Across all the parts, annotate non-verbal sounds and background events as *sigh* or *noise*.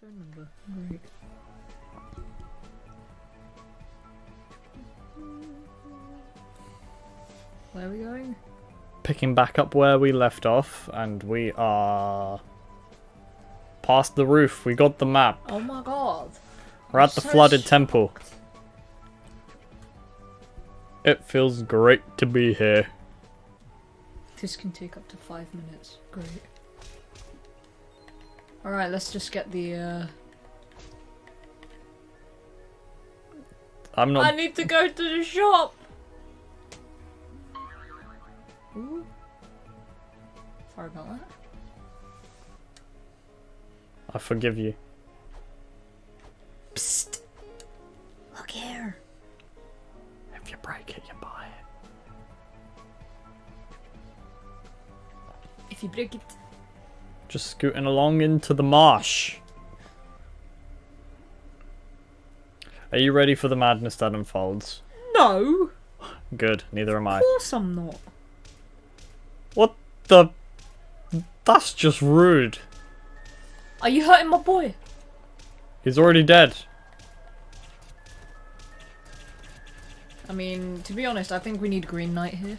phone number. Where are we going? Picking back up where we left off, and we are past the roof. We got the map. Oh my god. We're at the So flooded shocked. temple. It feels great to be here. This can take up to five minutes. Great. Alright, let's just get the uh I'm not... I need to go to the shop! Ooh. Sorry about that. I forgive you. Psst! Look here! If you break it, you buy it. If you break it. Just scooting along into the marsh. Are you ready for the madness that unfolds? No! Good, neither am I. Of course I'm not. What the? That's just rude. Are you hurting my boy? He's already dead. I mean, to be honest, I think we need Green Knight here.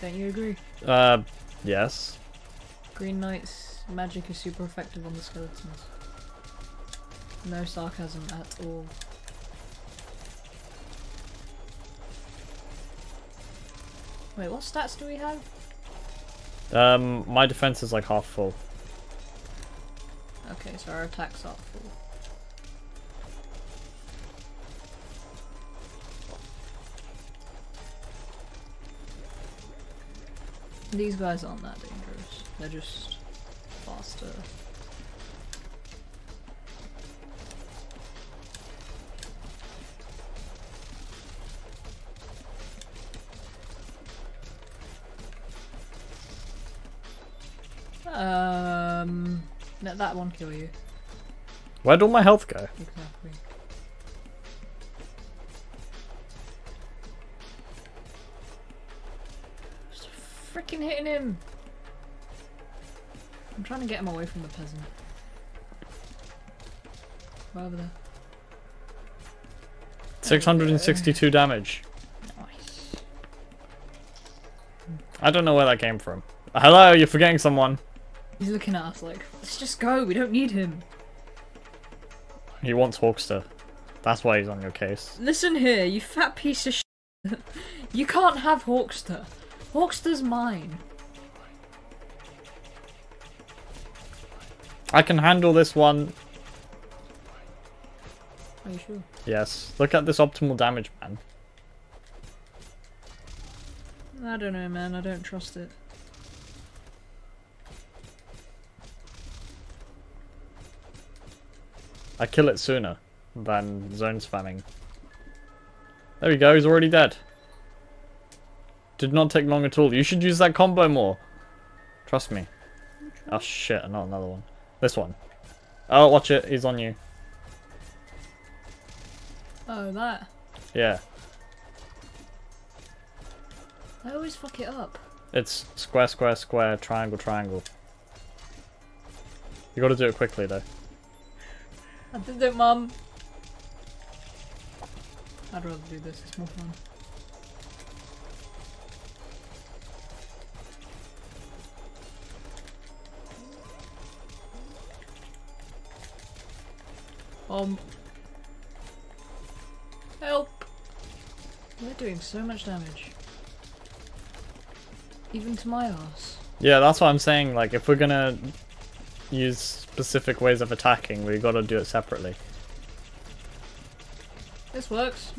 Don't you agree? Uh, yes. Green Knight's magic is super effective on the skeletons. No sarcasm at all. Wait, what stats do we have? Um, my defense is like half full. Okay, so our attacks are full. These guys aren't that dangerous. They're just faster. Um, let that one kill you. Where'd all my health go? Exactly. Trying to get him away from the peasant. Go over there. 662 damage. Nice. I don't know where that came from. Hello, you're forgetting someone. He's looking at us like, let's just go. We don't need him. He wants Hawkster. That's why he's on your case. Listen here, you fat piece of sh. *laughs* you can't have Hawkster. Hawkster's mine. I can handle this one. Are you sure? Yes. Look at this optimal damage, man. I don't know, man. I don't trust it. I kill it sooner than zone spamming. There we go, he's already dead. Did not take long at all. You should use that combo more. Trust me. Oh shit, not another one. This one. Oh, watch it. He's on you. Oh, that. Yeah. I always fuck it up. It's square, square, square, triangle, triangle. You gotta do it quickly though. I did it, mum. I'd rather do this. It's more fun. Um. Help! We're doing so much damage. Even to my ass. Yeah, that's what I'm saying. Like, if we're gonna use specific ways of attacking, we gotta do it separately. This works.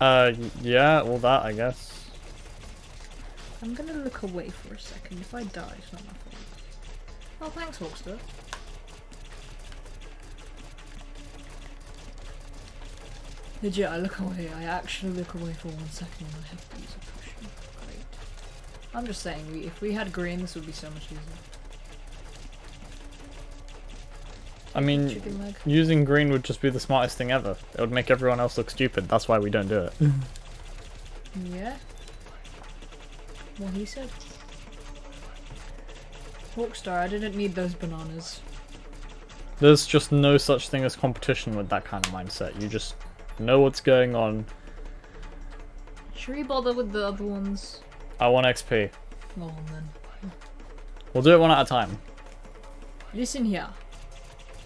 Uh, yeah, well that, I guess. I'm gonna look away for a second. If I die, it's not my fault. Oh, thanks, Hawkster. Legit, I look away. I actually look away for one second and I have to use a potion. Great. I'm just saying, we, if we had green, this would be so much easier. I mean, using green would just be the smartest thing ever. It would make everyone else look stupid. That's why we don't do it. Mm-hmm. Yeah. What he said. Hawkster, I didn't need those bananas. There's just no such thing as competition with that kind of mindset. You just know what's going on. Should we bother with the other ones? I want XP. Well then. We'll do it one at a time. Listen here.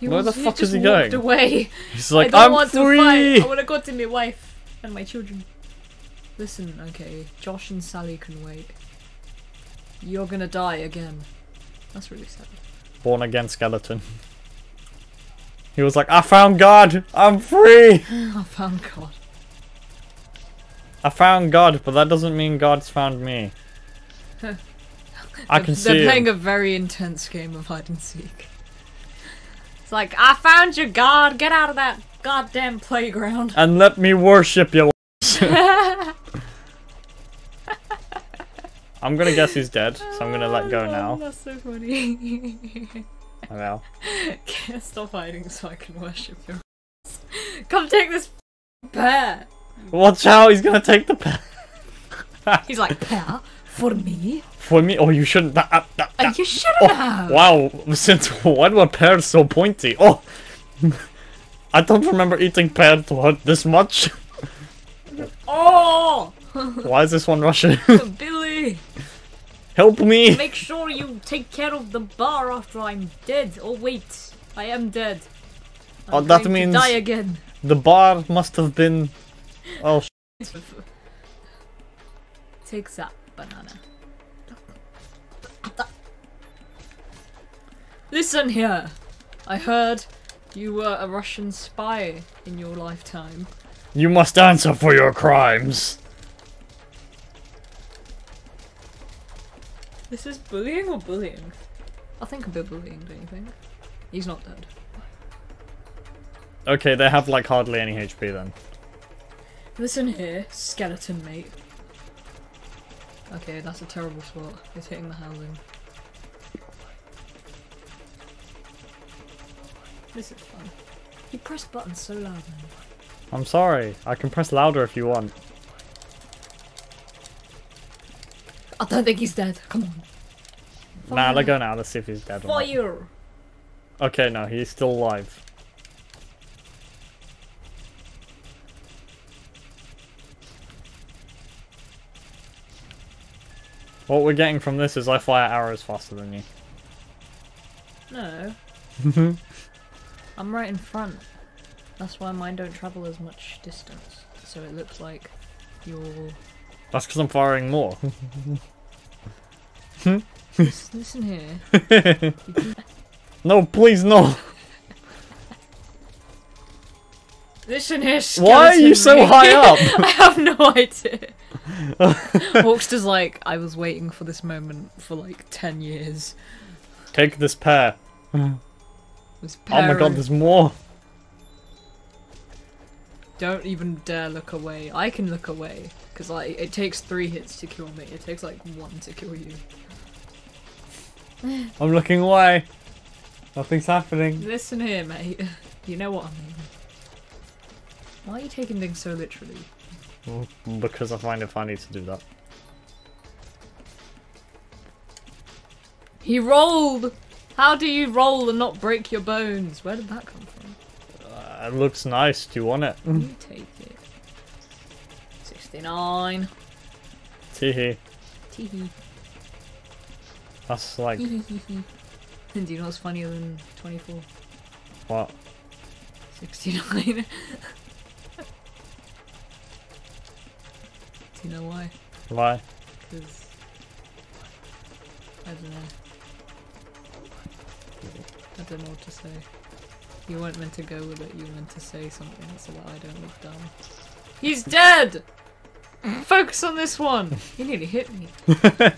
He Where was- the fuck is he going? away. He's I like, don't I'm want free! to fight. I want to go to my wife and my children. Listen, okay, Josh and Sally can wait. You're gonna die again. That's really sad. Born again skeleton. He was like, I found God! I'm free! *gasps* I found God. I found God, but that doesn't mean God's found me. *laughs* I They're- can They're playing him. a very intense game of hide and seek. It's like, I found you, God. Get out of that goddamn playground. And let me worship you. *laughs* I'm gonna guess he's dead, so I'm gonna let go oh, now. That's so funny. *laughs* Well, *laughs* Can't stop hiding so I can worship him. Come take this pear. watch out, he's gonna take the pen. *laughs* He's like, pear? For me? For me, oh, you shouldn't. That, that, that, Uh, you shouldn't Oh, have. wow, *laughs* since when were pears so pointy? Oh, I don't remember eating pear to hurt this much. Oh! Why is this one rushing? Billy! Help me! *laughs* Make sure you take care of the bar after I'm dead. Oh, wait. I am dead. Oh, I'm Oh, that means- die again. The bar must have been. Oh, *laughs* Take that banana. Listen here. I heard you were a Russian spy in your lifetime. you must answer for your crimes. This is bullying or bullying? I think a bit bullying, don't you think? He's not dead. Okay, they have like hardly any HP then. Listen here, skeleton mate. Okay, that's a terrible spot. It's hitting the housing. This is fun. You press buttons so loud, man. I'm sorry. I can press louder if you want. I don't think he's dead. Come on. Nah, let go now. Let's see if he's dead or not. Fire! Okay, no, he's still alive. What we're getting from this is I fire arrows faster than you. No. *laughs* I'm right in front. That's why mine don't travel as much distance. So it looks like you're. That's because I'm firing more. Lis- *laughs* Listen here. No, please, no. Listen here, Why are you so high up? *laughs* I have no idea. *laughs* Hawkster's like, I was waiting for this moment for like 10 years. Take this pear. This Oh my god, there's more. Don't even dare look away. I can look away. Because like, it takes three hits to kill me. It takes like one to kill you. *laughs* I'm looking away. Nothing's happening. Listen here, mate. *laughs* You know what I mean. Why are you taking things so literally? Because I find it funny to do that. He rolled! How do you roll and not break your bones? Where did that come from? It looks nice. Do you want it? You take it. 69. Teehee. Teehee. That's like. *laughs* Do you know what's funnier than 24? what? 69. *laughs* Do you know why? Why? Because. I don't know. I don't know what to say. You weren't meant to go with it, you were meant to say something so that I don't look dumb. He's dead! *laughs* Focus on this one! He nearly hit me. *laughs*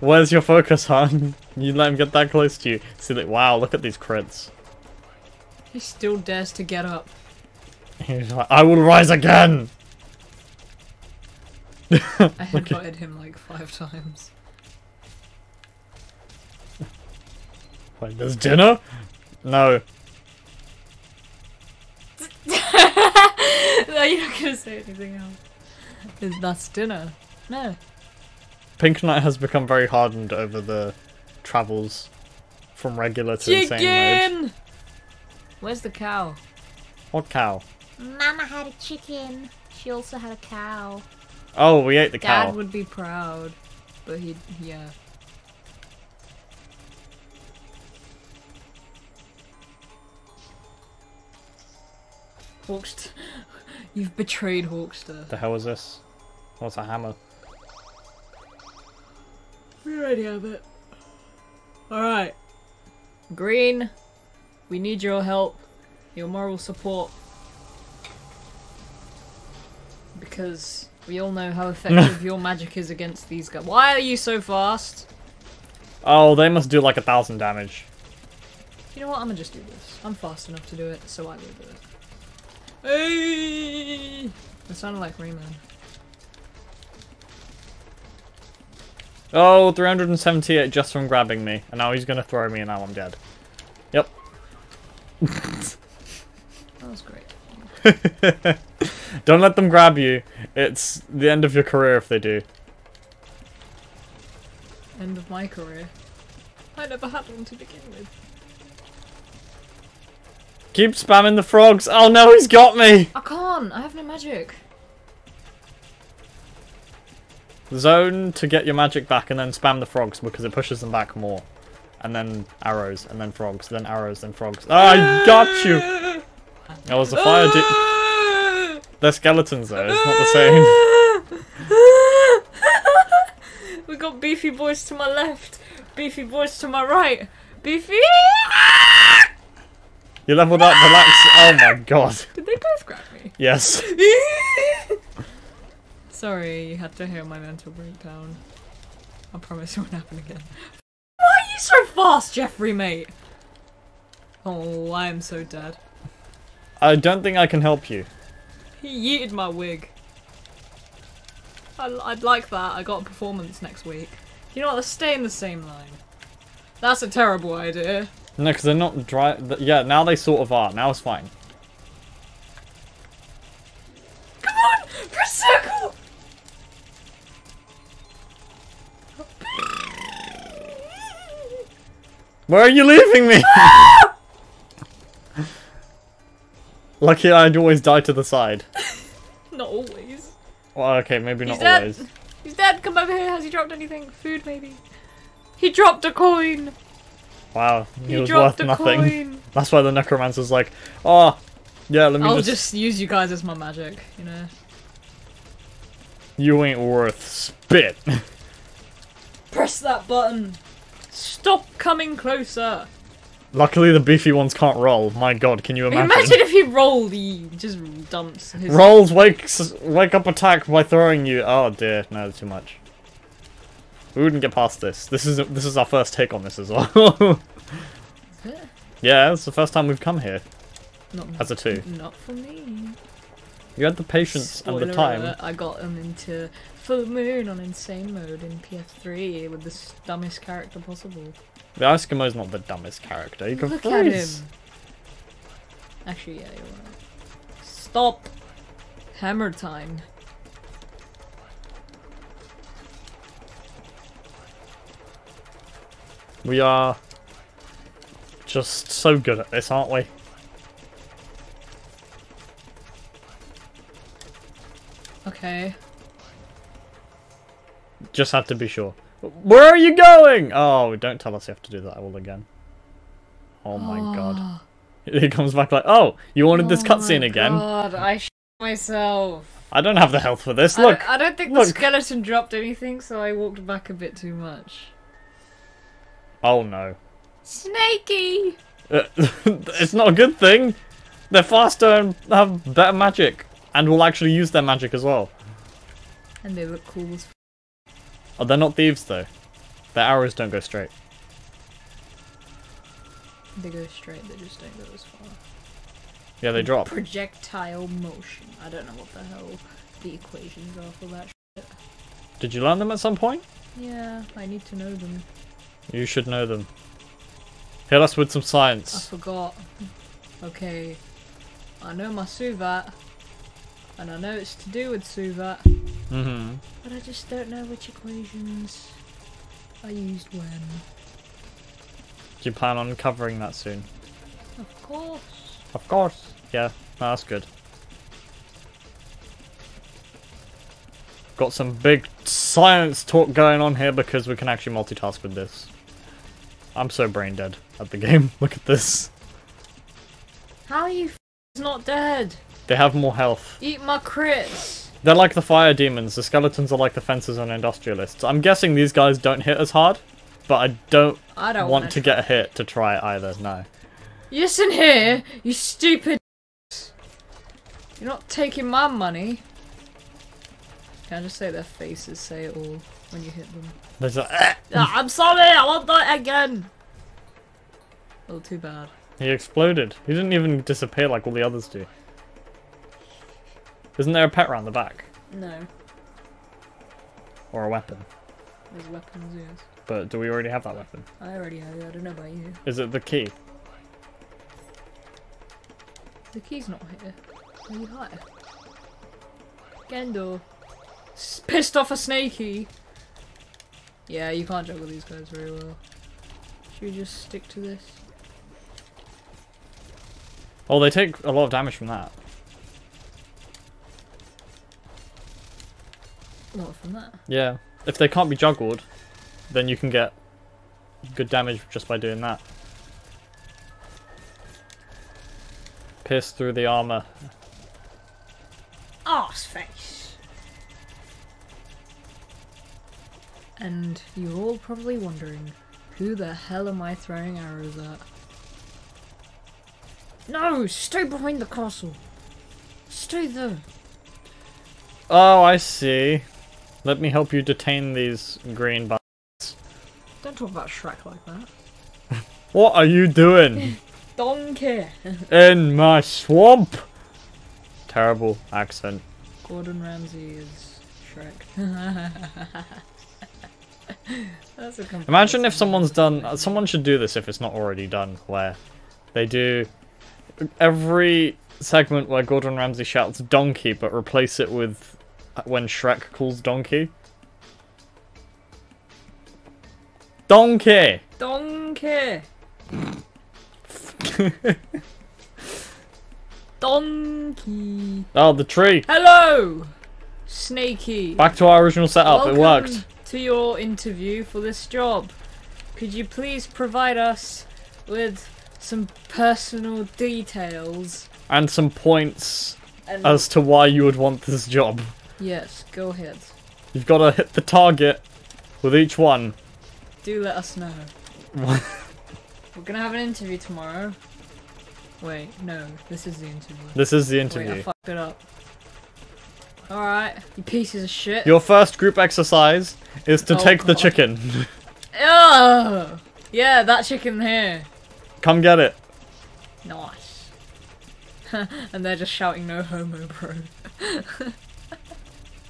Where's your focus, hon? You let him get that close to you. See, like, wow, look at these crits. He still dares to get up. He's like, I will rise again! *laughs* I headbutted him like five times. Wait, there's dinner? No. No, you're not gonna say anything else. Is that's dinner? No. Pink Knight has become very hardened over the travels from regular to insane mode. Chicken! Where's the cow? What cow? Mama had a chicken. She also had a cow. Oh, we ate the Dad cow. Dad would be proud, but he, yeah. Hawkster, you've betrayed Hawkster. The hell is this? What's a hammer? We already have it. Alright. Green, we need your help, your moral support. Because we all know how effective *laughs* your magic is against these guys. Why are you so fast? Oh, they must do like a thousand damage. You know what? I'm gonna just do this. I'm fast enough to do it, so I will do it. Hey! That sounded like Rayman. Oh, 378 just from grabbing me. And now he's gonna throw me and now I'm dead. Yep. That was great. *laughs* Don't let them grab you. It's the end of your career if they do. End of my career. I never had one to begin with. Keep spamming the frogs. Oh no, he's got me! I can't! I have no magic. Zone to get your magic back and then spam the frogs because it pushes them back more. And then arrows, and then frogs, then arrows, then frogs. Oh, I got you! That was a fire de- *laughs* They're skeletons though, it's not the same. *laughs* we got beefy boys to my left, beefy boys to my right. Beefy! You leveled up, relax. Oh my *laughs* god. Did they both grab me? Yes. *laughs* Sorry, you had to hear my mental breakdown. I promise it won't happen again. Why are you so fast, Jeffrey, mate? Oh, I am so dead. I don't think I can help you. He yeeted my wig. I, I'd like that. I got a performance next week. You know what? Let's stay in the same line. That's a terrible idea. No, because they're not dry. Yeah, now they sort of are. Now it's fine. Come on! Press circle! Where are you leaving me? *laughs* Lucky I'd always die to the side. *laughs* Not always. Well, okay, maybe He's not dead. always. He's dead. Come over here. Has he dropped anything? Food, maybe? He dropped a coin. Wow, he, was worth nothing. coin. *laughs* That's why the necromancer's like, oh, yeah, let me I'll just, just use you guys as my magic, you know. You ain't worth spit. *laughs* Press that button. Stop coming closer. Luckily, the beefy ones can't roll. My god, can you imagine? Imagine *laughs* if he rolled, he just dumps his. Rolls wakes wake up attack by throwing you. Oh dear, no, too much. We wouldn't get past this. This is this is our first take on this as well. *laughs* Yeah, it's the first time we've come here Not, as a two. not for me. You had the patience Spoiler and the time. alert, I got him into full moon on insane mode in PS3 with the dumbest character possible. The Eskimo's not the dumbest character. You can Look at him. Actually, yeah, you're right. Stop. Hammer time. We are just so good at this, aren't we? Okay. Just have to be sure. Where are you going? Oh, don't tell us you have to do that all again. Oh my ah. god. *laughs* He comes back like, oh, you wanted this Oh cutscene my again? God, I sh myself. I don't have the health for this. I Look, don't- I, don't think look. the skeleton dropped anything, so I walked back a bit too much. Oh no, Snakey! Uh, *laughs* it's not a good thing. They're faster and have better magic, and will actually use their magic as well. And they look cool as Oh, they're not thieves though. Their arrows don't go straight. They go straight, they just don't go as far. Yeah, they drop. Projectile motion. I don't know what the hell the equations are for that shit. Did you learn them at some point? Yeah, I need to know them. You should know them. Hit us with some science. I forgot. Okay. I know my Suvat. And I know it's to do with Suvat. Mm-hmm. But I just don't know which equations I used when. Do you plan on covering that soon? Of course. Of course. Yeah, no, that's good. Got some big science talk going on here because we can actually multitask with this. I'm so brain dead at the game. *laughs* Look at this. How are you not dead? They have more health. Eat my crits. They're like the fire demons. The skeletons are like the fences on industrialists. I'm guessing these guys don't hit as hard, but I don't I don't want wanna get a hit to try it either. No. Listen here, you stupid. You're not taking my money. Can I just say their faces say it all when you hit them? There's a. Ah, *laughs* I'm sorry, I won't do it again. Oh, too bad. He exploded. He didn't even disappear like all the others do. Isn't there a pet around the back? No, Or a weapon? there's weapons, yes. But do we already have that weapon? I already have it, I don't know about you. Is it the key? The key's not here. Are you high? Gendo. S- Pissed off a snakey. Yeah, you can't juggle these guys very well. Should we just stick to this? Oh, they take a lot of damage from that. What from that? Yeah. If they can't be juggled, then you can get good damage just by doing that. Pierce through the armor. You're all probably wondering, who the hell am I throwing arrows at? No! Stay behind the castle! Stay there! Oh, I see. Let me help you detain these green bu- Don't talk about Shrek like that. *laughs* What are you doing *laughs* Donkey! *laughs* in my swamp? Terrible accent. Gordon Ramsay is Shrek. That's a Imagine if someone's done. Someone should do this if it's not already done. Where they do every segment where Gordon Ramsay shouts "donkey," but replace it with uh, when Shrek calls "donkey." Donkey. Donkey! *laughs* Donkey! Oh, the tree. Hello! Snakey! Back to our original setup. Welcome It worked. To your interview for this job. Could you please provide us with some personal details? And some points And as to why you would want this job. yes, go ahead. You've got to hit the target with each one. Do let us know. *laughs* We're gonna have an interview tomorrow. Wait, no, this is the interview. This is the Wait, I interview. fucked it up. Alright, you pieces of shit. Your first group exercise is to Oh, take the chicken. Ugh! Yeah, that chicken here. Come get it. Nice. *laughs* and they're just shouting no homo, bro. *laughs*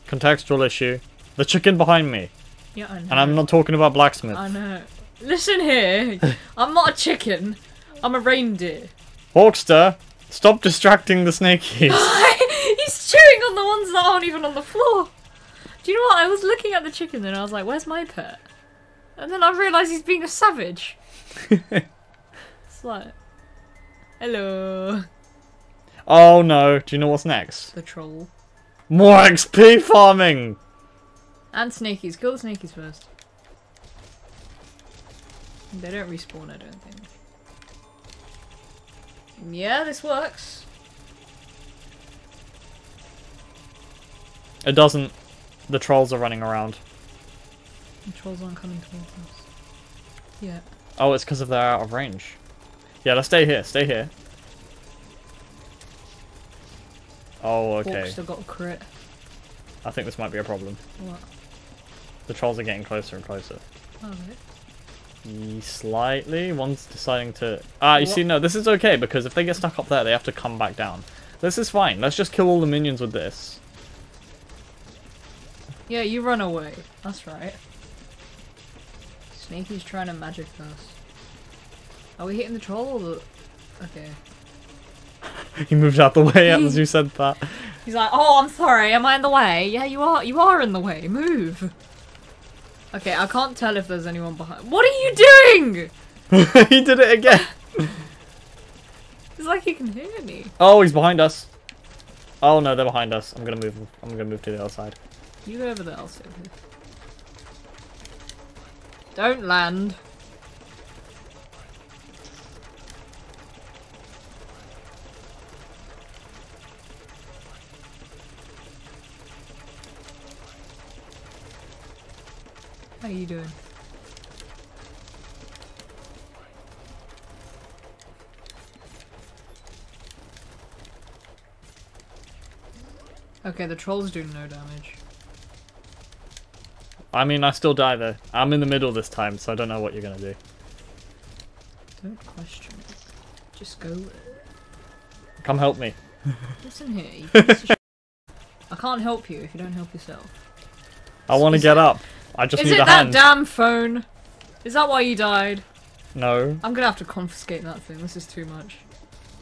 Contextual issue. The chicken behind me. Yeah, I know. And I'm not talking about blacksmith. I know. Listen here, *laughs* I'm not a chicken. I'm a reindeer. Hawkster, stop distracting the snakies. He's chewing on the ones that aren't even on the floor. Do you know what? I was looking at the chicken and I was like, "Where's my pet?" And then I realised he's being a savage. *laughs* it's like, hello, oh no, do you know what's next? the troll More XP farming! and snakies. Kill the snakies first. They don't respawn, I don't think. Yeah, this works. It doesn't. The trolls are running around. The trolls aren't coming towards us. Yeah. Oh, it's because of they're out of range. Yeah, let's stay here. Stay here. Oh, okay. Hawk still got a crit. I think this might be a problem. What? The trolls are getting closer and closer. Oh. Slightly. One's deciding to. Ah, you What? see, no, this is okay because if they get stuck up there, they have to come back down. This is fine. Let's just kill all the minions with this. Yeah, you run away. That's right. Snaky's trying to magic us. Are we hitting the troll or the... Okay. *laughs* he moved out the way as you said that. He's like, oh, I'm sorry, am I in the way? Yeah, you are. You are in the way. Move. Okay, I can't tell if there's anyone behind. What are you doing? *laughs* he did it again. *laughs* It's like he can hear me. Oh, he's behind us. Oh no, they're behind us. I'm gonna move. I'm gonna move to the other side. You go over there, I'll here. Don't land. How are you doing? Okay, the trolls do no damage. I mean, I still die though. I'm in the middle this time, so I don't know what you're gonna do. Don't question it. Just go. Come help me. Listen here, you piece of *laughs* shit. I can't help you if you don't help yourself. I want to get it- up. I just Is need it a that hand. damn phone? Is that why you died? no, I'm gonna have to confiscate that thing. This is too much.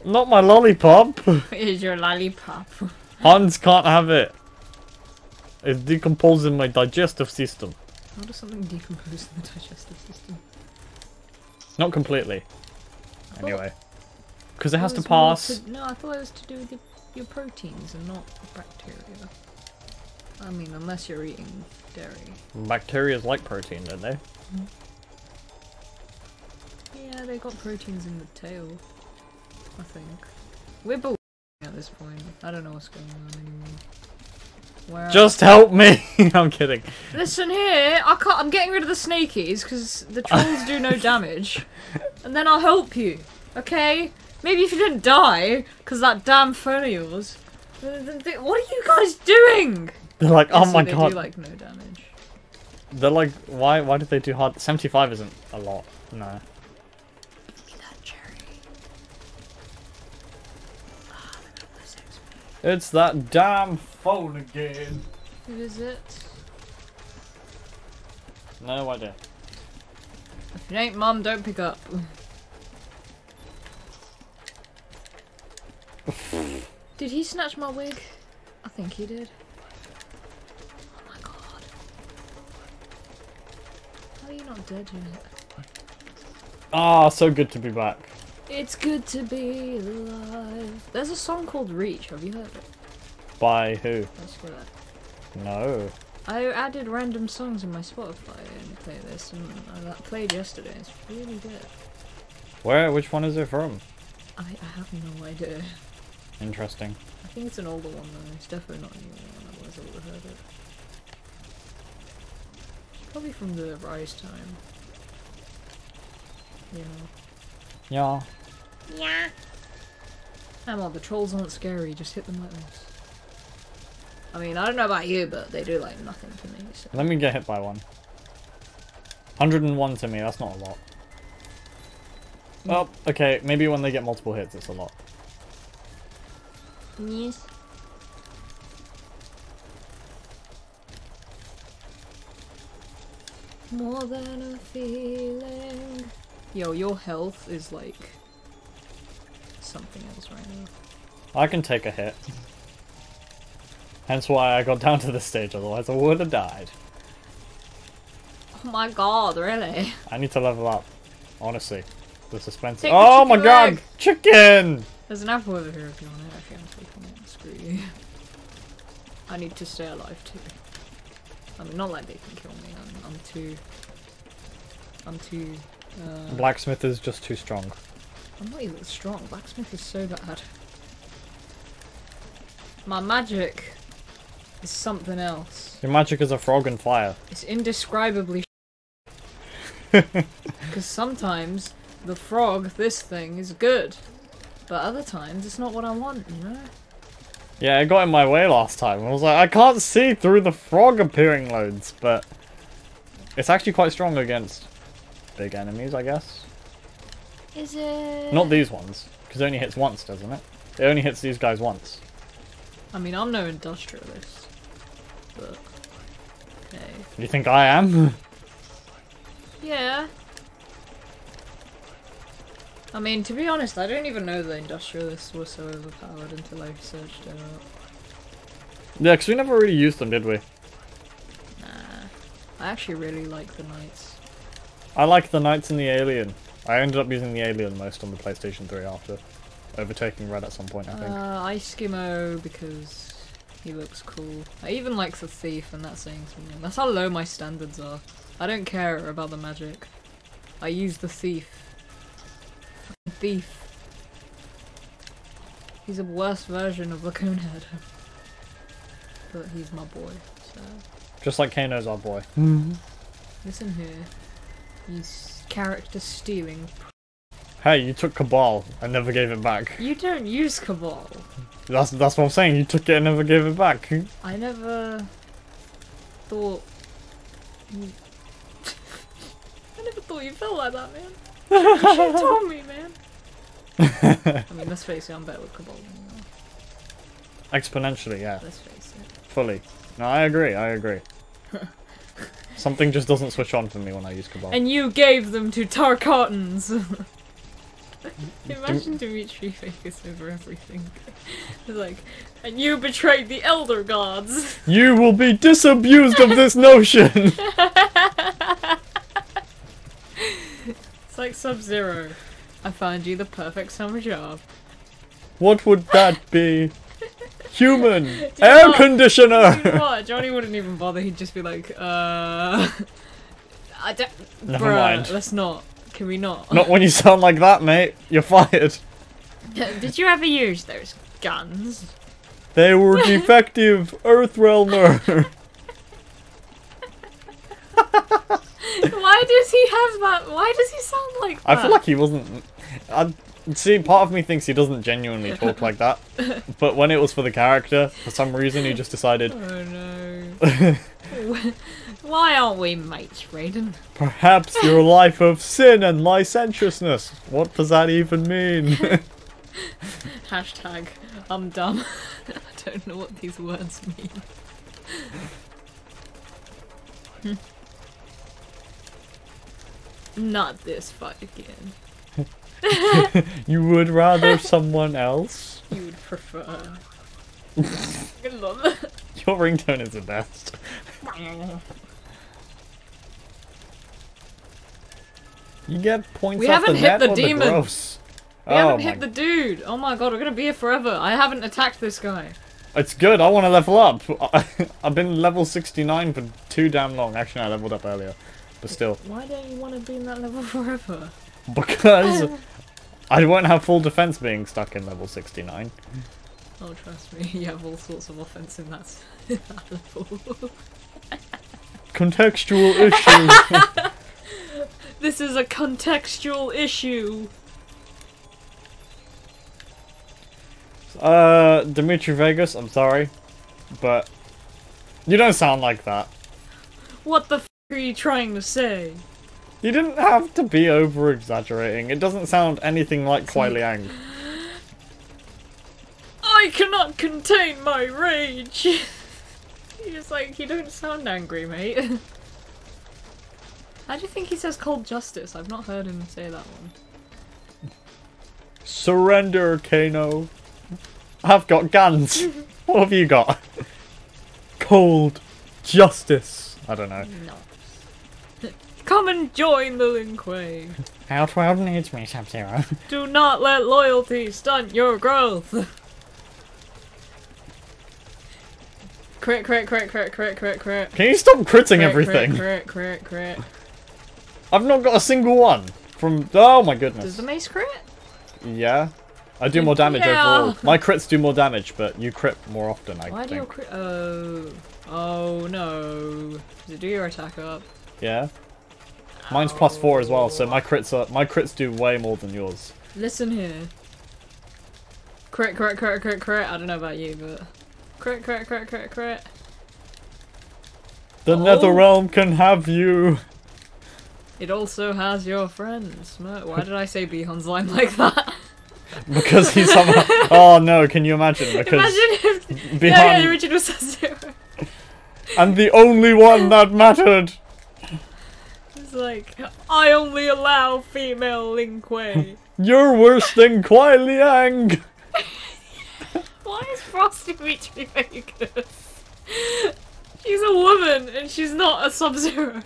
not my lollipop. *laughs* it is your lollipop. Hans can't have it. It's decomposing my digestive system. How does something decompose in the digestive system? Not completely. Anyway, because it has to pass. to- no, I thought it was to do with your, your proteins and not bacteria. I mean, unless you're eating dairy. Bacteria's like protein, don't they? Mm-hmm. Yeah, they got proteins in the tail. I think. We're bull at this point. I don't know what's going on anymore. Where Just help me! *laughs* I'm kidding. Listen here, I can't. I'm getting rid of the snakies because the trolls do no damage, *laughs* and then I'll help you. Okay? Maybe if you didn't die because that damn phone of yours. What are you guys doing? They're like, oh Yeah, my god. They do like no damage. They're like, why? Why did they do hard? Seventy-five isn't a lot. No. Give that cherry. Ah, the number six. It's that damn phone again. Who is it? No idea. If it ain't mum, don't pick up. did he snatch my wig? I think he did. Oh my god. How are you not dead yet? Ah, so good to be back. It's good to be alive. There's a song called Reach. Have you heard it? By who? Let's hear that. No. I added random songs in my Spotify and playlist, and I that played yesterday. It's really good. Where? Which one is it from? I, I have no idea. Interesting. I think it's an older one though. It's definitely not a new one. Otherwise, I would have heard it. Probably from the Rise time. Yeah. Yeah. Yeah. Come on, the trolls aren't scary. Just hit them like this. I mean, I don't know about you, but they do like nothing to me. So. Let me get hit by one. 101 to me, that's not a lot. Mm. Well, okay, maybe when they get multiple hits, it's a lot. Yes. More than a feeling. Yo, your health is like something else right now. I can take a hit. *laughs* Hence why I got down to this stage, otherwise I would have died. Oh my god, really? I need to level up. Honestly. The suspense. Take the oh my god! leg. Chicken! There's an apple over here if you want it. Actually, I'm taking it. Screw you. I need to stay alive too. I mean, not like they can kill me. I'm, I'm too. I'm too. Uh, Blacksmith is just too strong. I'm not even strong. Blacksmith is so bad. My magic is something else. Your magic is a frog and fire. It's indescribably *laughs* *laughs* because sometimes the frog, this thing, is good, but other times it's not what I want. You know. Yeah, it got in my way last time. I was like, I can't see through the frog appearing loads, but it's actually quite strong against big enemies, I guess. Is it? Not these ones, because it only hits once, doesn't it? It only hits these guys once. I mean, I'm no industrialist, but okay. Do you think I am? *laughs* Yeah. I mean, to be honest, I don't even know the industrialists were so overpowered until I searched it up. yeah, because we never really used them, did we? Nah. I actually really like the knights. I like the knights and the alien. I ended up using the alien most on the PlayStation 3 after overtaking Red at some point, I think. Uh, I Skimo because he looks cool. I even like the thief, and that's saying something. That's how low my standards are. I don't care about the magic. I use the thief. Fucking thief. He's a worse version of the Conehead. *laughs* but he's my boy, so. Just like Kano's our boy. Mm-hmm. Listen here. You character stealing. Hey, you took Kabal and never gave it back. You don't use Kabal. That's that's what I'm saying. You took it and never gave it back. I never thought. You... *laughs* I never thought you felt like that, man. You should have *laughs* told me, man. *laughs* I mean, let's face it, I'm better with Kabal than you are. Exponentially, yeah, Let's face it. fully. No, I agree. I agree. Something just doesn't switch on for me when I use Kabal. And you gave them to Tarkatans! Imagine Dimitri Vegas over everything. *laughs* Like, and you betrayed the Elder Gods! *laughs* You will be disabused of this notion. *laughs* It's like Sub Zero. I found you the perfect summer job. what would that be? Human air not- You know conditioner. what? Johnny wouldn't even bother. He'd just be like, uh. I don't. Never Bruh, mind. Let's not. Can we not? Not when you sound like that, mate. You're fired. *laughs* Did you ever use those guns? They were *laughs* defective, Earthrealmer. *laughs* Why does he have that? Why does he sound like that? I feel like he wasn't. I see. Part of me thinks he doesn't genuinely talk like that, but when it was for the character, for some reason, he just decided. Oh no. Why aren't we mates, Raiden? Perhaps your *laughs* life of sin and licentiousness. What does that even mean? *laughs* Hashtag I'm dumb. *laughs* I don't know what these words mean. Not this fight again. you would rather someone else? You would prefer. I love it. Your ringtone is the best. You get points We haven't the hit the demon. gross? We oh haven't my hit the dude. Oh my god, we're gonna be here forever. I haven't attacked this guy. It's good. I want to level up. *laughs* I've been level 69 for too damn long. Actually, I leveled up earlier, but still, Why don't you want to be in that level *laughs* forever? because *laughs* I won't have full defense being stuck in level 69. Oh, trust me, you have all sorts of offense in that, in that level. Contextual issue. This is a contextual issue. uh, Dimitri Vegas. I'm sorry, but you don't sound like that. What the f are you trying to say? You didn't have to be over exaggerating. It doesn't sound anything like Kuai *laughs* Liang. I cannot contain my rage! *laughs* You're just like, you don't sound angry, mate. *laughs* How do you think he says cold justice? I've not heard him say that one. Surrender, Kano. I've got guns. *laughs* what have you got? Cold justice. I don't know. No. Come and join the Lin Kuei. 12 needs me, Sub-Zero. *laughs* Do not let loyalty stunt your growth. Crit, crit, crit, crit, crit, crit, crit. Can you stop critting Crit, everything? Crit, crit, crit, crit. I've not got a single one. From oh my goodness. Does the mace crit? Yeah. I do more damage Yeah. overall. My crits do more damage, but you crit more often, I Why do think. your crit? Oh, oh no! Does it do your attack up? Yeah. Mine's plus four as well, so my oh. crits are my crits do way more than yours. Listen here. Crit, crit, crit, crit, crit. I don't know about you, but crit, crit, crit, crit, crit. The Oh. Nether Realm can have you. It also has your friends. Why did I say Bi-Han's line like that? *laughs* Because he's somehow. oh no! Can you imagine? *laughs* Because Imagine if yeah, yeah, the original says zero. and the only one that mattered. It's like I only allow female Lin Kuei. *laughs* You're worse than Kuai Liang. Why is Frosty Dimitri Vegas? She's a woman and she's not a Sub Zero.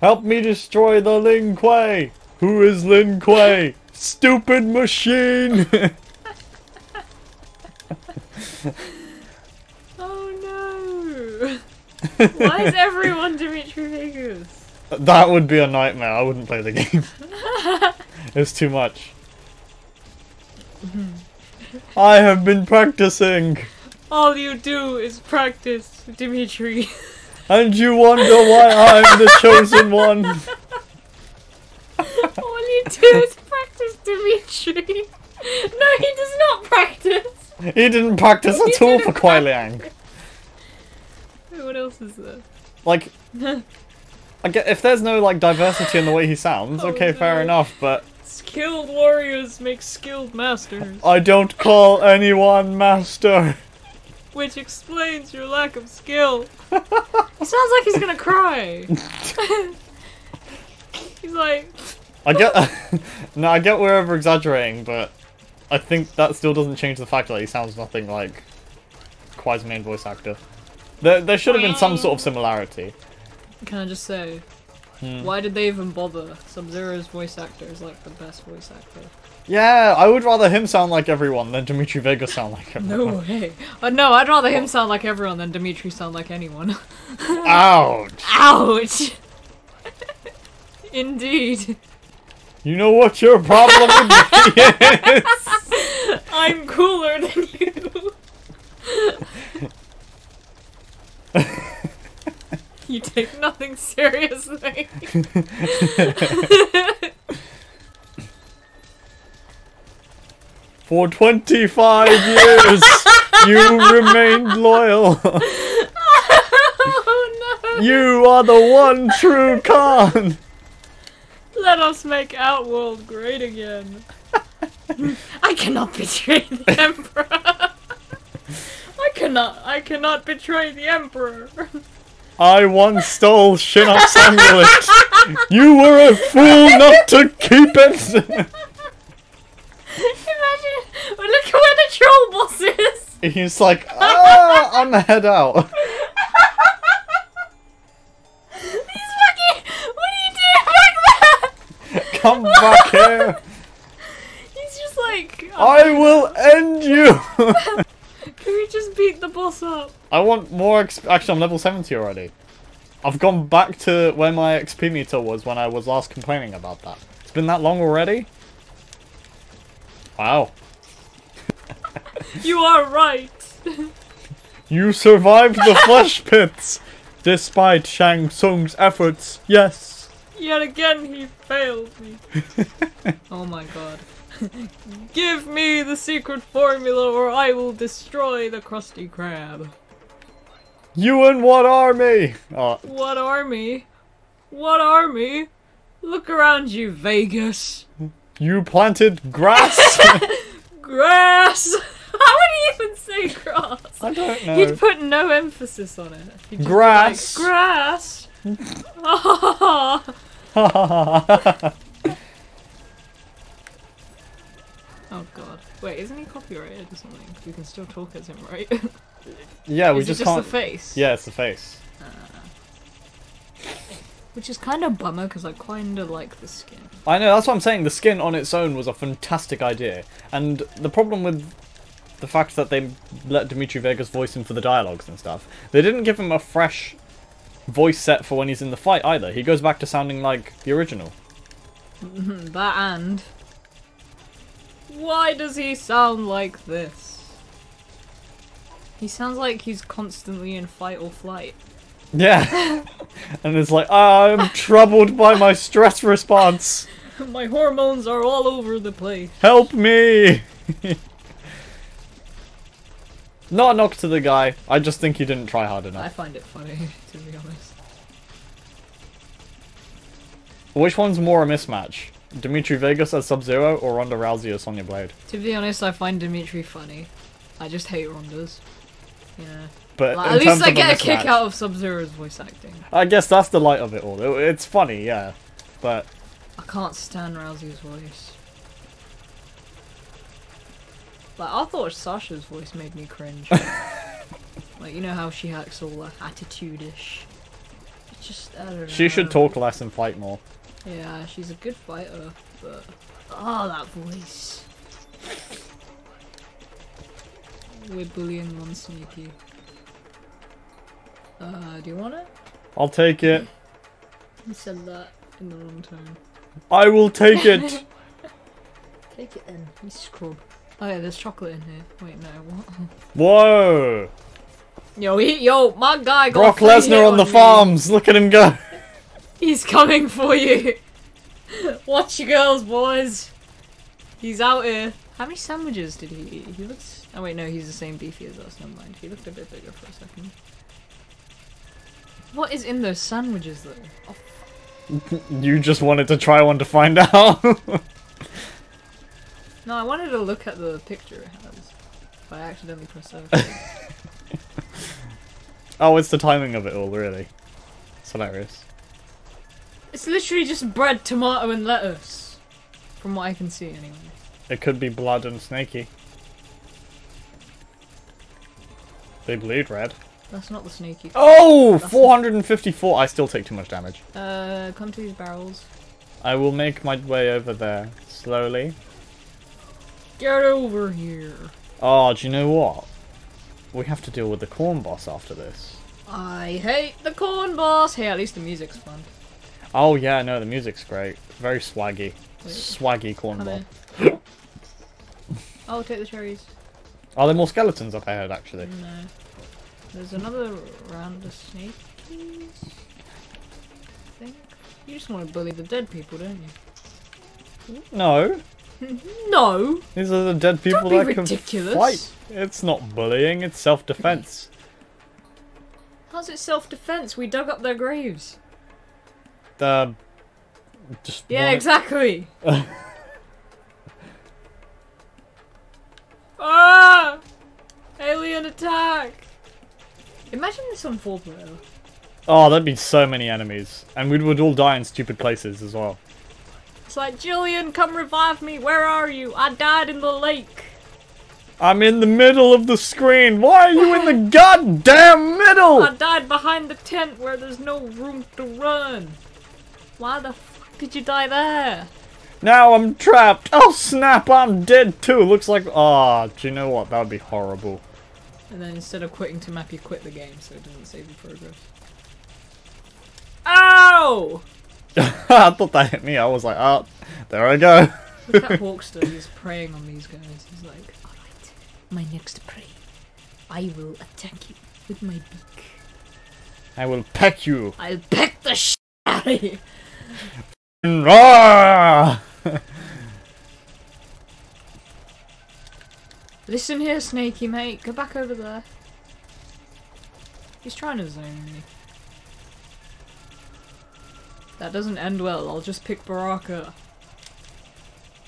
Help me destroy the Lin Kuei. Who is Lin Kuei? Stupid machine! *laughs* Oh no! Why is everyone Dimitri Vegas? that would be a nightmare. I wouldn't play the game. *laughs* it's too much. I have been practicing, All you do is practice, Dimitri. *laughs* and you wonder why I'm the chosen one. All you do is practice, Dimitri. No, he does not practice. He didn't practice He at all for Kuai Liang. Wait, What else is there? Like, *laughs* I get if there's no like diversity in the way he sounds, Oh, okay, fair enough. But Skilled warriors make skilled masters, I don't call anyone master. Which explains your lack of skill. *laughs* He sounds like he's gonna cry. *laughs* he's like, I get, *laughs* no, I get we're over exaggerating, but I think that still doesn't change the fact that he sounds nothing like Kuai's main voice actor. There, there should have been some sort of similarity. can I just say, Hmm. why did they even bother? Sub Zero's voice actor is like the best voice actor. Yeah, I would rather him sound like everyone than Dimitri Vega sound like No way. Uh, no, I'd rather him sound like everyone than Dimitri sound like anyone. Ouch! *laughs* Ouch! Indeed. You know what your problem with me is? I'm cooler than you. *laughs* you take nothing seriously. *laughs* For 25 years, you remained loyal. *laughs* oh no! You are the one true Kahn. Let us make Outworld great again. I cannot betray the Emperor. I cannot. I cannot betray the Emperor. I once stole Shinnok's amulet. You were a fool not to keep it. *laughs* Imagine. Look at where the troll boss is. He's like, *laughs* ah, I'm gonna head out. *laughs* He's fucking. What are you doing back there? Come back here. He's just like. I will end you. Can we just beat the boss up? I want more XP. Actually, I'm level 70 already. I've gone back to where my XP meter was when I was last complaining about that. It's been that long already? Wow. You are right. You survived the flesh *laughs* pits! Despite Shang Tsung's efforts, yes. Yet again, he failed me. *laughs* oh my god. Give me the secret formula or I will destroy the Krusty Krab. You and what army? Oh, What army? What army? Look around you, Vegas. You planted grass? *laughs* Grass! *laughs* How would he even say grass? I don't know. He'd put no emphasis on it. He'd just be Grass. Like, grass. *laughs* oh, god. Wait, isn't he copyrighted or something? We can still talk as him, right? yeah, we Is just it just can't. the face? Yeah, it's the face. Ah. Which is kind of bummer because I kind of like the skin. I know, that's what I'm saying. The skin on its own was a fantastic idea. And the problem with the fact that they let Dimitri Vegas voice him for the dialogues and stuff, they didn't give him a fresh voice set for when he's in the fight either. He goes back to sounding like the original. *laughs* That and. Why does he sound like this? He sounds like he's constantly in fight or flight. Yeah. *laughs* and it's like, I'm troubled by my stress response. *laughs* My hormones are all over the place. Help me! *laughs* Not a knock to the guy. I just think he didn't try hard enough. I find it funny, to be honest. Which one's more a mismatch? Dimitri Vegas as Sub-Zero or Ronda Rousey as Sonya Blade? To be honest, I find Dimitri funny. I just hate Ronda's. Yeah. But Like, at least I get a kick out of Sub Zero's voice acting. I guess that's the light of it all. It- It's funny, yeah. But I can't stand Rousey's voice. Like, I thought Sasha's voice made me cringe. *laughs* like, you know how she acts all like attitude-ish. It's just, I don't know. she should talk less and fight more. Yeah, she's a good fighter, but oh, that voice. We're bullying one sneaky. Uh, do you want it? I'll take it. You said that in the wrong tone. I will take it. *laughs* Take it then, you scrub. Oh yeah, there's chocolate in here. Wait, no, what? Whoa! Yo, he, yo, my guy got Brock a free hit Lesnar on the me. farms. Look at him go. *laughs* He's coming for you. *laughs* Watch your girls, boys. He's out here. How many sandwiches did he eat? He looks. Oh wait, no, he's the same beefy as us. Never mind. He looked a bit bigger for a second. What is in those sandwiches though? Oh, You just wanted to try one to find out. no, I wanted to look at the picture it has. But I accidentally pressed search. *laughs* oh, it's the timing of it all, really. It's hilarious. it's literally just bread, tomato, and lettuce. From what I can see, anyway. It could be blood and snaky. They bleed red. That's not the sneaky. Oh! That's- 454. I still take too much damage. Uh, come to these barrels. I will make my way over there. Slowly. Get over here. Oh, do you know what? We have to deal with the corn boss after this. I hate the corn boss. Hey, at least the music's fun. Oh yeah, no, the music's great. Very swaggy. Wait, Swaggy corn boss. *laughs* I'll take the cherries. Are there more skeletons up ahead, actually? No. There's another round of snakies. I think. You just want to bully the dead people, don't you? no! *laughs* No. These are the dead people that can ridiculous. fight. It's not bullying, it's self-defense. How's it self defense? We dug up their graves. The just Yeah, exactly. *laughs* ah! Alien attack! Imagine this on four player. Oh, there'd be so many enemies, and we would all die in stupid places as well. It's like, Jillian, come revive me. Where are you? I died in the lake. I'm in the middle of the screen. Why are you in the goddamn middle? I died behind the tent where there's no room to run. Why the fuck did you die there? Now I'm trapped. Oh snap! I'm dead too. Looks like. Ah, do you know what? That would be horrible. And then instead of quitting to map, you quit the game so it doesn't save your progress. Ow! *laughs* I thought that hit me. I was like, oh, there I go. Look at Hawkster, he's preying on these guys. He's like, alright, my next prey. I will attack you with my beak. I will peck you. I'll peck the *laughs* sh out of you. *laughs* Listen here, Snaky mate. Go back over there. He's trying to zone me. That doesn't end well. I'll just pick Baraka.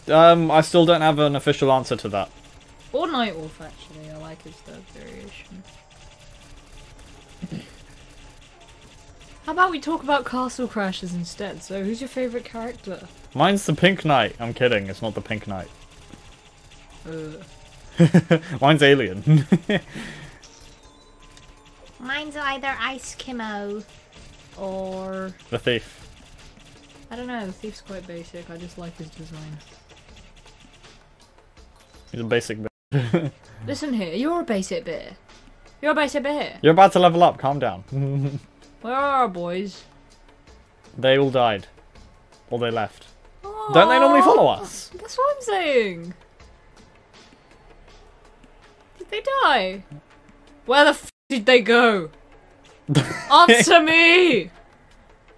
Um, I still don't have an official answer to that. Or Night Wolf, actually. I like his third variation. *clears throat* How about we talk about Castle Crashers instead? So, who's your favourite character? Mine's the Pink Knight. I'm kidding. It's not the Pink Knight. Uh, *laughs* Mine's Alien. *laughs* Mine's either Iceskimo or. the Thief. I don't know, the Thief's quite basic. I just like his design. He's a basic. bit. *laughs* Listen here, you're a basic bear. You're a basic bear. You're about to level up. Calm down. Where are our boys? they all died. Or they left. Don't they normally follow us? That's what I'm saying. Did they die? Where the f did they go? *laughs* Answer me!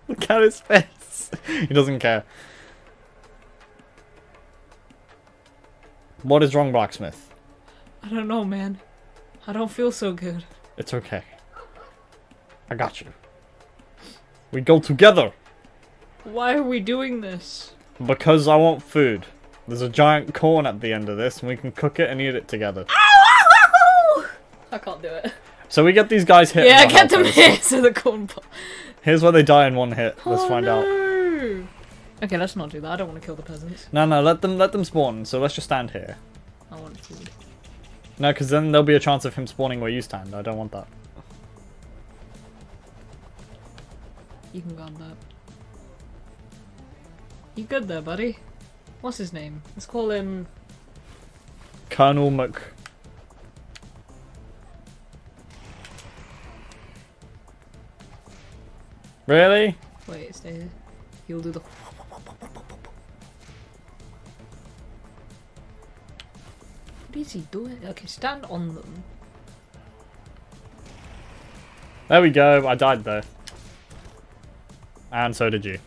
Look at his face. *laughs* he doesn't care. What is wrong, Blacksmith? I don't know, man. I don't feel so good. It's okay. I got you. We go together Why are we doing this? because I want food. There's a giant corn at the end of this, and we can cook it and eat it together. Ah! I can't do it. So we get these guys hit. yeah, get them here *laughs* so the corn pop. Here's where they die in one hit. Let's oh, find out. Okay, let's not do that. I don't want to kill the peasants. No, no, let them let them spawn. So let's just stand here. I want food. No, because then there'll be a chance of him spawning where you stand. I don't want that. You can guard that. You good there, buddy? What's his name? Let's call him. Um, Colonel Mc. Really? Wait, stay here. He'll do the. What is he doing? Okay, stand on them. There we go. I died though. And so did you.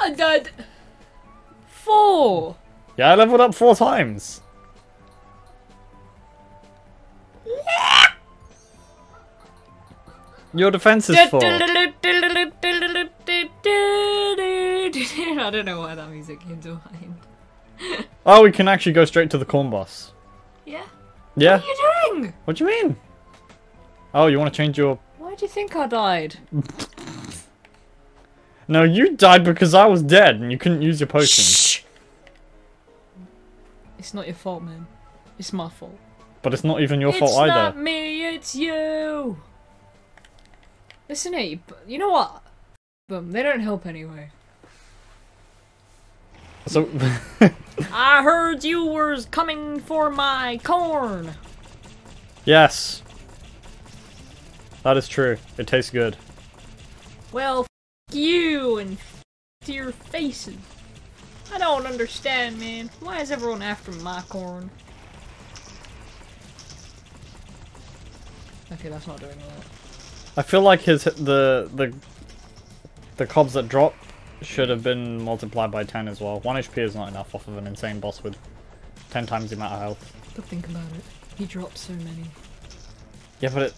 I died. Four. Yeah, I leveled up four times. Your defense is four. *laughs* I don't know why that music came to mind. *laughs* Oh, we can actually go straight to the corn boss. Yeah. Yeah? What are you doing? What do you mean? Oh, you want to change your... Why do you think I died? *laughs* No, you died because I was dead and you couldn't use your potion. Shh. It's not your fault, man. It's my fault. But it's not even your it's fault either. It's not me, it's you. Listen, hey, b- you know what? Them, they don't help anyway. So, *laughs* I heard you were coming for my corn. yes. That is true. It tastes good. Well, f- you and f- to your faces. I don't understand, man. Why is everyone after my corn? Okay, that's not doing that. I feel like his the the the cobs that drop should have been multiplied by 10 as well. 1 HP is not enough off of an insane boss with 10 times the amount of health. But think about it. He dropped so many. Yeah, but it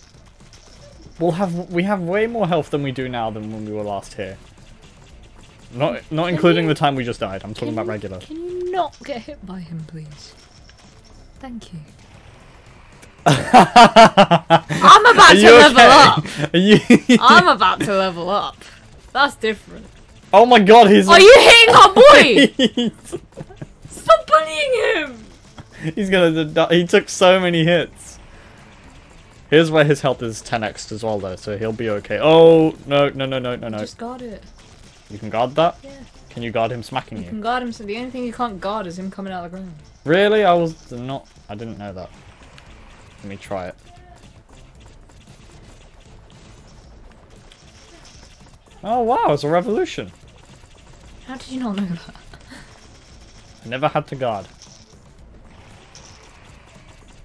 we'll have we have way more health than we do now than when we were last here. Not not including you- the time we just died. I'm talking about regular. Can you not get hit by him, please? Thank you. *laughs* I'm about to level okay? up. *laughs* You? I'm about to level up. That's different. oh my god, he's Are you hitting our boy? *laughs* he's, Stop bullying him! he's gonna die. He took so many hits. Here's where his health is 10x as well though, so he'll be okay. Oh no no no no no no! Just guard it. You can guard that. Yeah. Can you guard him smacking You you? can guard him, so the only thing you can't guard is him coming out of the ground. Really? I was not. I didn't know that. Let me try it. Oh wow, it's a revolution. How did you not know that? I never had to guard.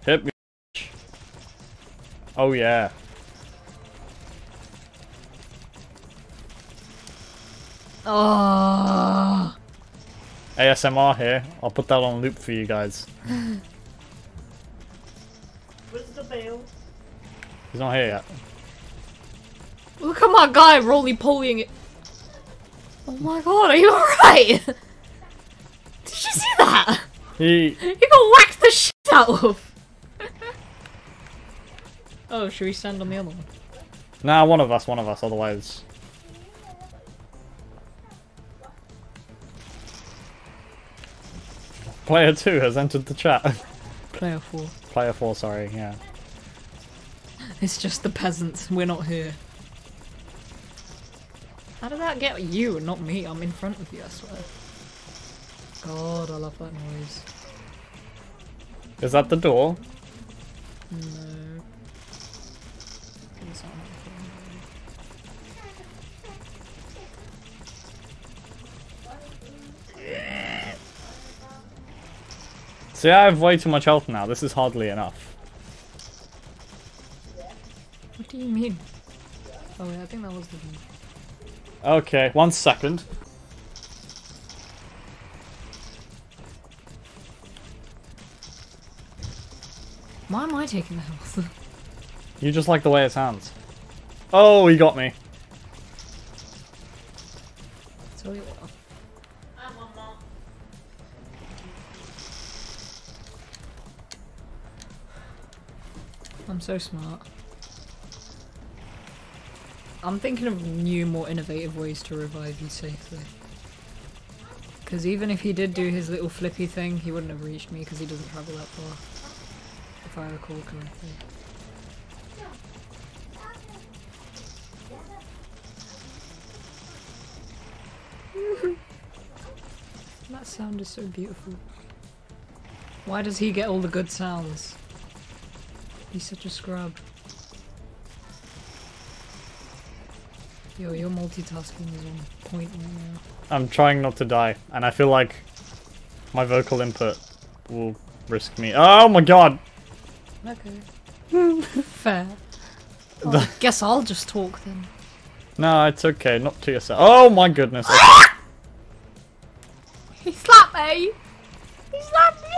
Hit me. Oh yeah. Oh. ASMR here. I'll put that on loop for you guys. *laughs* Where's the bell? He's not here yet. Look at my guy roly polying it. Oh my god, are you alright? *laughs* Did you see that? He. He got whacked the shit out of. *laughs* oh, should we stand on the other one? Nah, one of us, one of us, otherwise. Player 2 has entered the chat. *laughs* Player four. Player 4, sorry, yeah. It's just the peasants. We're not here. How did that get you and not me? I'm in front of you, I swear. God, I love that noise. Is that the door? No. It's not happening. See, I have way too much health now. This is hardly enough. What do you mean? Oh yeah, I think that was the Okay, one second. Why am I taking the health? *laughs* You just like the way it sounds. Oh, he got me. Tell you what. I'm on mom. I'm so smart. I'm thinking of new, more innovative ways to revive you safely. Because even if he did do his little flippy thing, he wouldn't have reached me because he doesn't travel that far. If I recall correctly. *laughs* That sound is so beautiful. Why does he get all the good sounds? He's such a scrub. Yo, your multitasking is on point right now. I'm trying not to die, and I feel like my vocal input will risk me. Oh my god! Okay. *laughs* Fair. Well, I guess I'll just talk then. No, it's okay. Not to yourself. Oh my goodness. Okay. *laughs* He slapped me! He slapped me!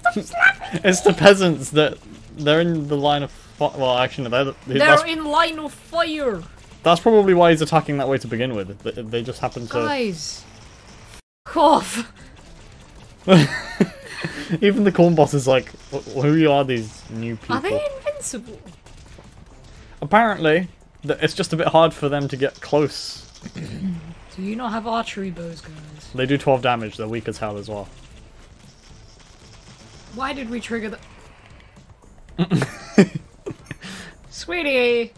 Stop *laughs* slapping it's the peasants that they're in the line of. Well, actually, no, they're, They're that's, in line of fire! That's probably why he's attacking that way to begin with. They, just happen to. Guys! Off! *laughs* Even the corn boss is like, "Wh- who are these new people? Are they invincible? Apparently, it's just a bit hard for them to get close. *clears throat* Do you not have archery bows, guys? They do 12 damage. They're weak as hell as well. Why did we trigger the. *laughs* Sweetie!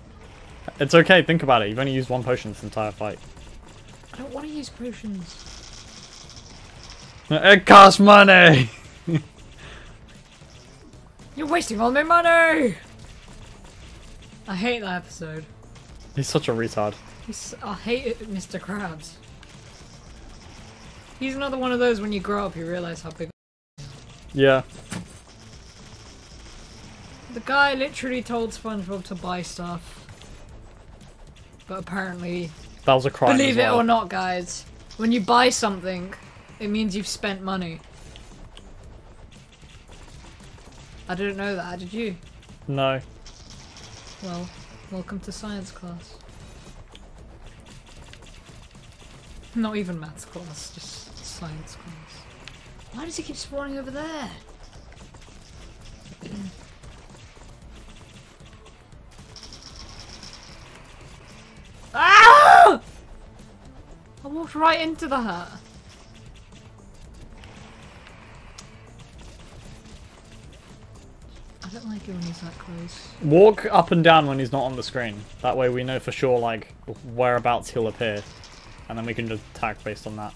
It's okay. Think about it. You've only used one potion this entire fight. I don't want to use potions. Uh, it costs money. *laughs* You're wasting all my money! I hate that episode. He's such a retard. He's, I hate it, Mr. Krabs. He's another one of those when you grow up you realize how big. Yeah. The guy literally told SpongeBob to buy stuff. But apparently, That was a crime. believe as it or not, guys, when you buy something, it means you've spent money. I didn't know that, did you? No. Well, welcome to science class. Not even maths class, just science class. Why does he keep spawning over there? *clears throat* ah! I walked right into that. I don't like it when he's that close. Walk up and down when he's not on the screen. That way we know for sure, like, whereabouts he'll appear. And then we can just attack based on that.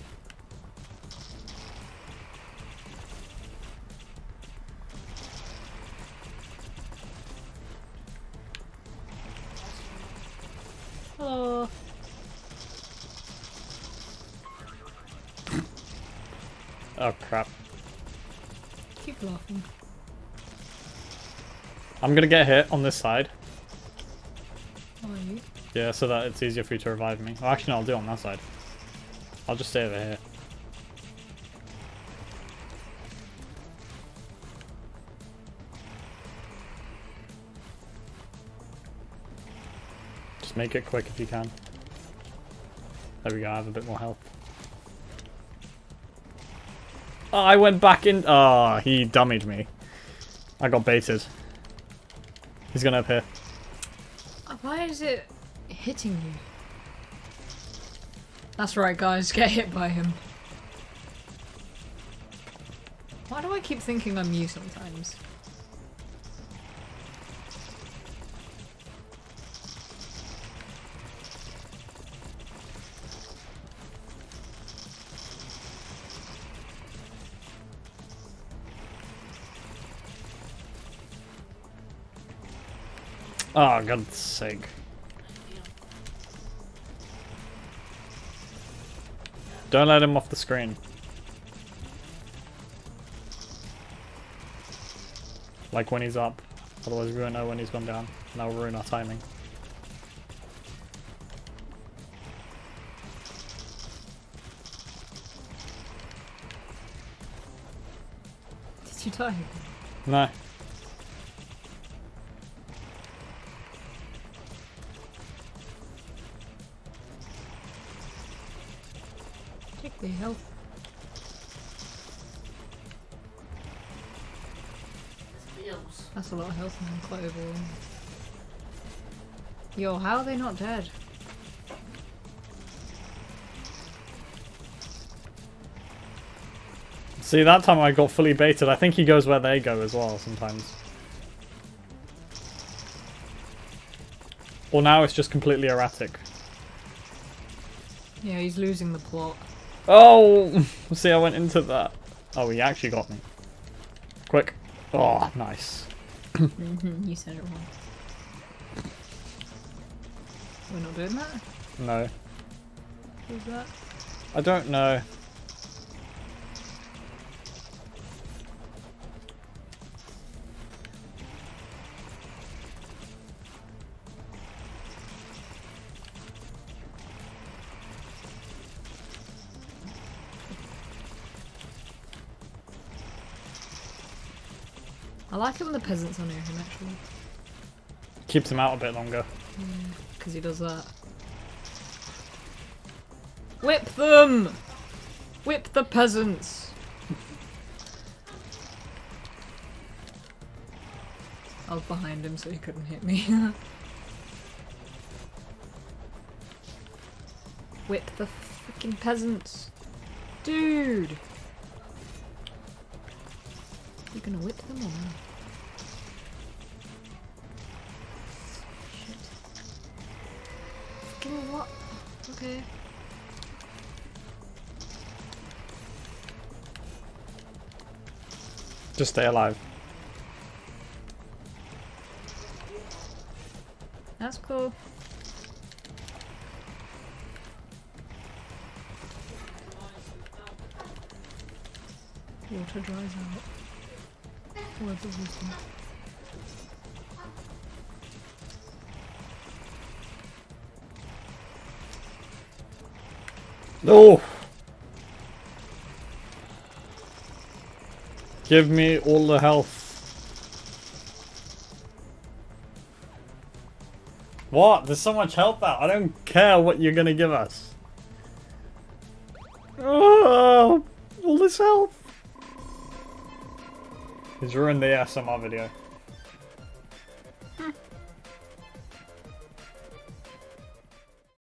Gonna get hit on this side. Are you? Yeah, so that it's easier for you to revive me. Oh, actually, no, I'll do it on that side. I'll just stay over here. Just make it quick if you can. There we go, I have a bit more health. Oh, I went back in. Oh, he dummied me. I got baited. He's gonna appear. Uh, Why is it hitting you? That's right, guys. *laughs* Get hit by him. Why do I keep thinking I'm you sometimes? Ah, oh, God's sake. Don't let him off the screen. Like when he's up. Otherwise we won't know when he's gone down. And that'll ruin our timing. Did you die? No. And overwhelmed. Yo, how are they not dead? See, that time I got fully baited. I think he goes where they go as well sometimes. Or now it's just completely erratic. Yeah, he's losing the plot. Oh! *laughs* See, I went into that. Oh, he actually got me. Quick. Oh, nice. Mhm, you said it wrong. We're not doing that? No. Who's that? I don't know. I like it when the peasants are near him actually. Keeps him out a bit longer. Because he does that. Whip them! Whip the peasants! I was behind him so he couldn't hit me. *laughs* Whip the freaking peasants! Dude! You gonna whip them or not? Shit. Fucking what? Okay. Just stay alive. That's cool. Water dries out. Words of wisdom. No! Give me all the health. What? There's so much health out. I don't care what you're gonna give us. Oh, all this health. He's ruined the ASMR video.